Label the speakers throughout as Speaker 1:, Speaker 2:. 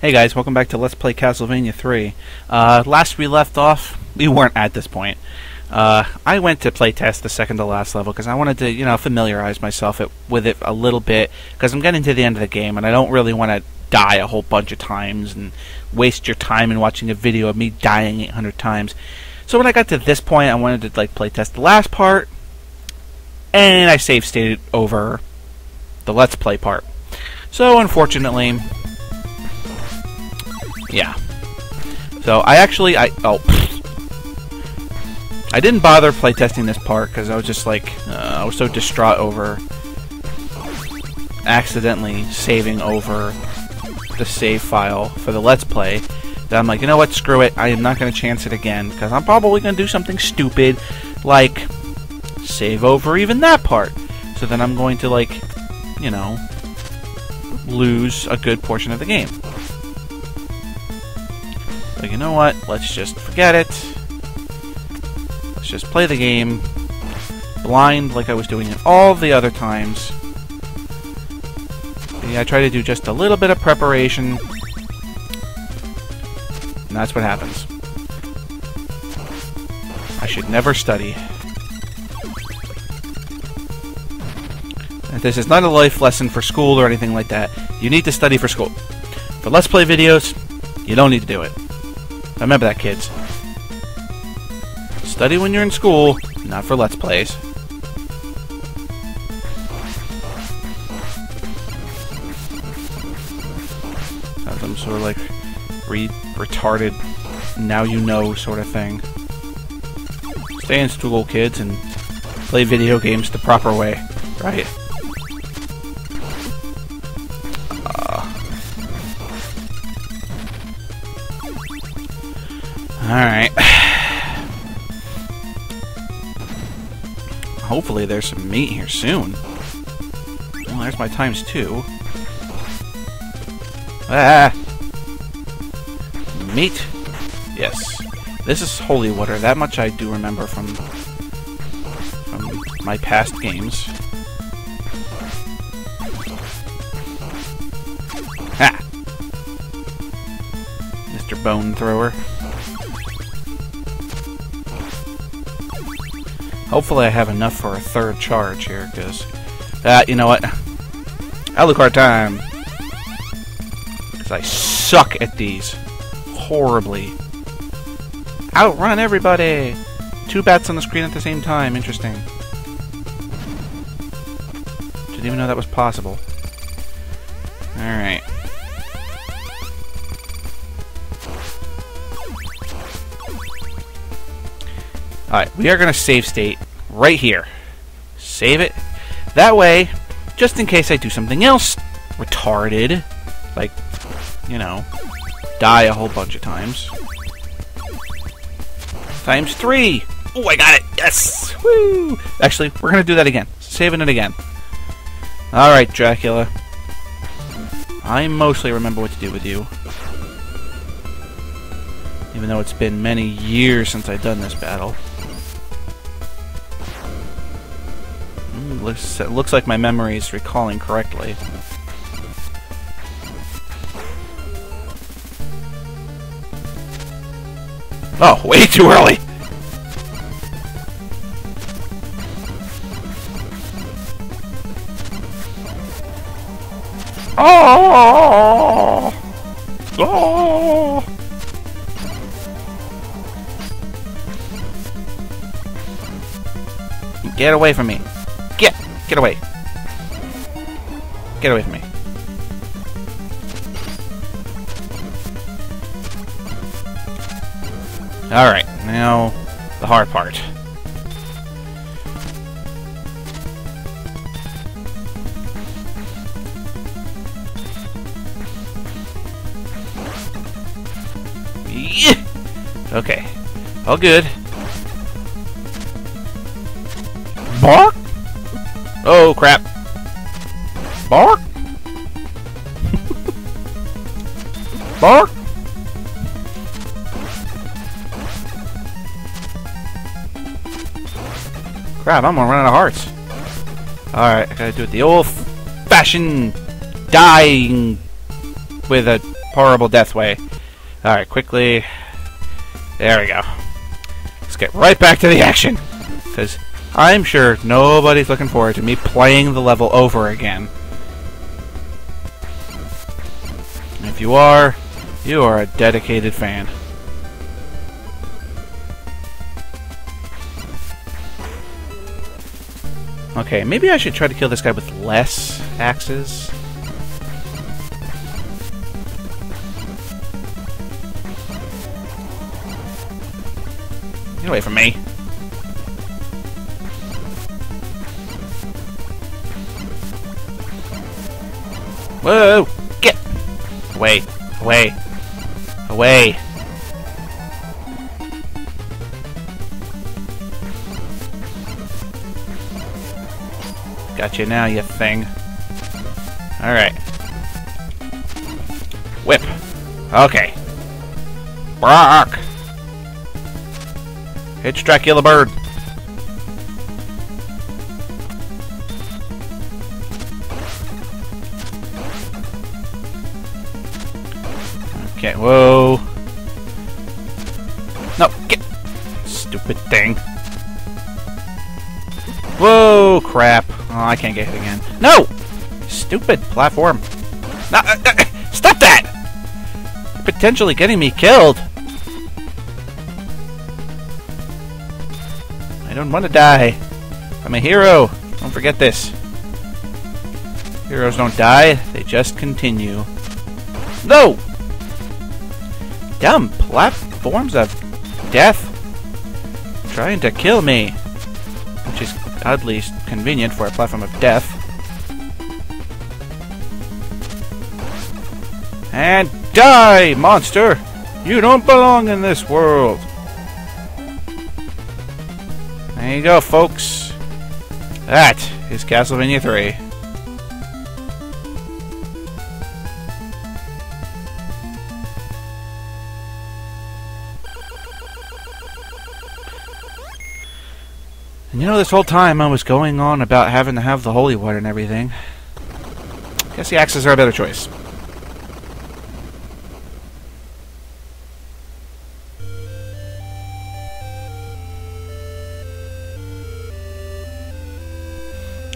Speaker 1: Hey guys, welcome back to Let's Play Castlevania 3. Uh, last we left off, we weren't at this point. Uh, I went to playtest the second to last level because I wanted to, you know, familiarize myself it, with it a little bit because I'm getting to the end of the game and I don't really want to die a whole bunch of times and waste your time in watching a video of me dying 800 times. So when I got to this point, I wanted to like playtest the last part, and I save stated over the Let's Play part. So unfortunately, yeah. So I actually I oh I didn't bother playtesting this part because I was just like uh, I was so distraught over accidentally saving over the save file for the Let's Play that I'm like, you know what, screw it, I am not going to chance it again because I'm probably going to do something stupid like save over even that part. So then I'm going to like, you know, lose a good portion of the game. You know what? Let's just forget it. Let's just play the game blind like I was doing it all the other times. Yeah, I try to do just a little bit of preparation. And that's what happens. I should never study. This is not a life lesson for school or anything like that. You need to study for school. For Let's Play videos, you don't need to do it. Remember that, kids. Study when you're in school, not for Let's Plays. Have Some sort of like re retarded, now you know sort of thing. Stay in school, kids, and play video games the proper way, Hopefully there's some meat here soon. Well, there's my times two. Ah! Meat? Yes. This is holy water. That much I do remember from, from my past games. Ha! Mr. Bone Thrower. Hopefully I have enough for a third charge here, because... Uh, you know what? Alucard time! Because I suck at these. Horribly. Outrun everybody! Two bats on the screen at the same time. Interesting. Didn't even know that was possible. Alright. Alright, we are going to save state right here. Save it. That way, just in case I do something else retarded, like, you know, die a whole bunch of times. Times three! Oh, I got it! Yes! Woo! Actually, we're to do that again. Saving it again. Alright, Dracula. I mostly remember what to do with you. Even though it's been many years since I've done this battle. Looks, looks like my memory is recalling correctly. Oh, way too early! Oh! Oh! Get away from me. Get! Away. Get away from me. Alright, now the hard part. Yeah. Okay. All good. Bark? Oh, crap. Bark? Bark? Crap, I'm gonna run out of hearts. Alright, I gotta do it the old-fashioned dying with a horrible death way. Alright, quickly. There we go. Let's get right back to the action. Because I'm sure nobody's looking forward to me playing the level over again. If you are, you are a dedicated fan. Okay, maybe I should try to kill this guy with less axes. Get away from me. Whoa! Get! Away! Away! Away! Got you now, you thing. Alright. Whip. Okay. Brock! It's Dracula Bird. Whoa. No, get! Stupid thing. Whoa, crap. Oh, I can't get hit again. No! Stupid platform. No, uh, uh, stop that! You're potentially getting me killed. I don't want to die. I'm a hero. Don't forget this. Heroes don't die, they just continue. No! Dumb platforms of death. Trying to kill me. Which is oddly convenient for a platform of death. And die, monster! You don't belong in this world! There you go, folks. That is Castlevania 3. You know, this whole time I was going on about having to have the holy water and everything. Guess the axes are a better choice.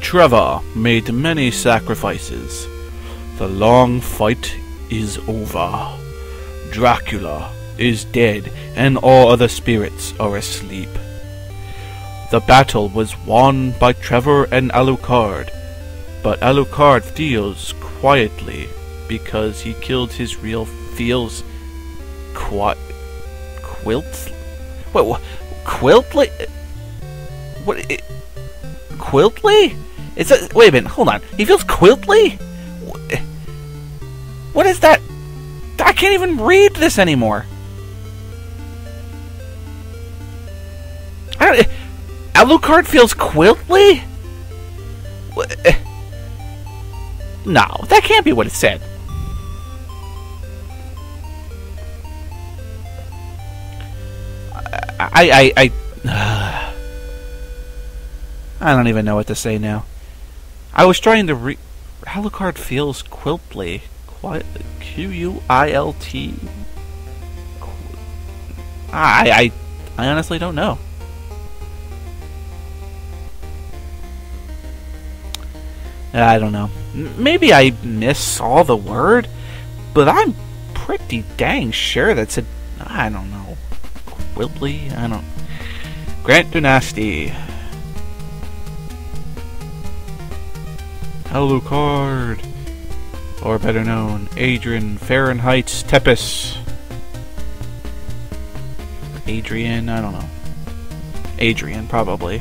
Speaker 1: Trevor made many sacrifices. The long fight is over. Dracula is dead, and all other spirits are asleep. The battle was won by Trevor and Alucard, but Alucard feels quietly because he killed his real feels qui quilt what, quiltly? What quiltly? Is that wait a minute hold on. He feels quiltly? What is that? I can't even read this anymore Alucard feels quiltly? No, that can't be what it said. I, I, I, I don't even know what to say now. I was trying to re. Alucard feels quiltly. Q U I L T. I, I, I honestly don't know. I don't know. Maybe I missaw the word, but I'm pretty dang sure that's a. I don't know. Quibbly? I don't. Grant Dynasty. Alucard. Or better known, Adrian Fahrenheit Tepes. Adrian, I don't know. Adrian, probably.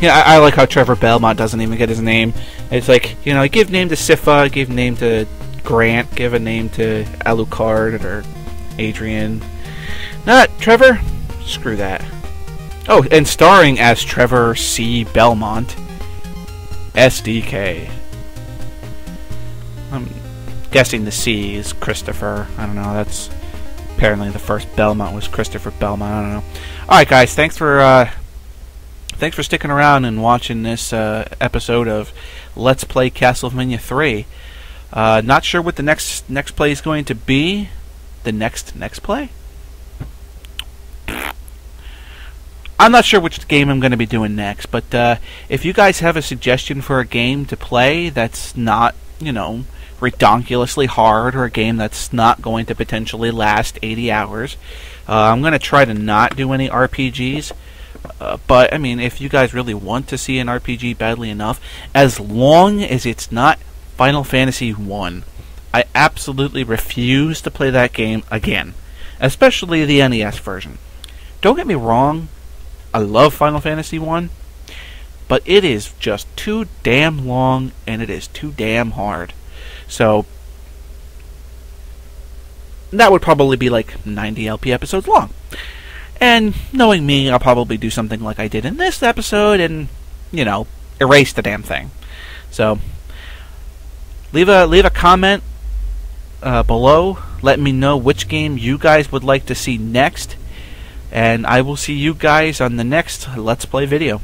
Speaker 1: Yeah, I, I, like how Trevor Belmont doesn't even get his name. It's like, you know, give name to Sypha, give name to Grant, give a name to Alucard or Adrian. Not Trevor. Screw that. Oh, and starring as Trevor C. Belmont, SDK. I'm guessing the C is Christopher. I don't know. That's apparently the first Belmont was Christopher Belmont. I don't know. All right, guys. Thanks for uh, thanks for sticking around and watching this uh, episode of Let's Play Castlevania 3. Uh, not sure what the next next play is going to be. The next next play? I'm not sure which game I'm going to be doing next, but uh, if you guys have a suggestion for a game to play that's not, you know, redonkulously hard or a game that's not going to potentially last 80 hours, uh, I'm going to try to not do any RPGs. Uh, but I mean, if you guys really want to see an RPG badly enough, as long as it's not Final Fantasy One, I absolutely refuse to play that game again, especially the NES version. Don't get me wrong, I love Final Fantasy 1, but it is just too damn long and it is too damn hard. So that would probably be like 90 LP episodes long. And knowing me, I'll probably do something like I did in this episode and, you know, erase the damn thing. So leave a leave a comment uh, below. Let me know which game you guys would like to see next and I will see you guys on the next Let's Play video.